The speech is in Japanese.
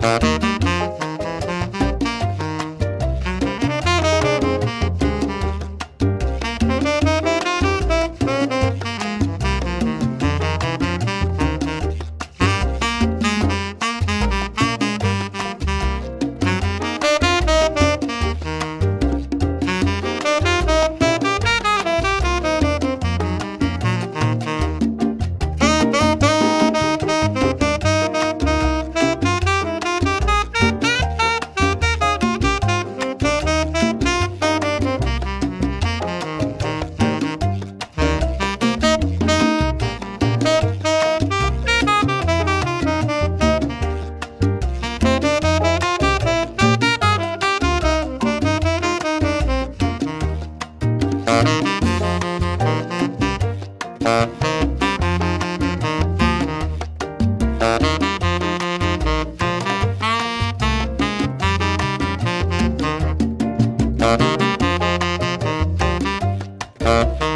Thank Thank uh you. -huh.